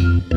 you.